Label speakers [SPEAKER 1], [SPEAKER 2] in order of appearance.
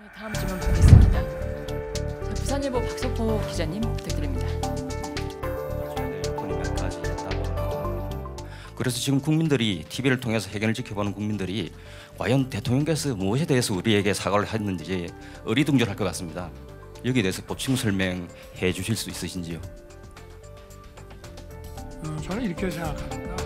[SPEAKER 1] 네, 다음 질문 보겠습니다. 자, 부산일보 박석호 기자님 부탁드립니다.
[SPEAKER 2] 그래서 지금 국민들이 TV를 통해서 해견을 지켜보는 국민들이 과연 대통령께서 무엇에 대해서 우리에게 사과를 했는지 어리둥절할 것 같습니다. 여기에 대해서 보충 설명해 주실 수 있으신지요?
[SPEAKER 3] 어, 저는 이렇게 생각합니다.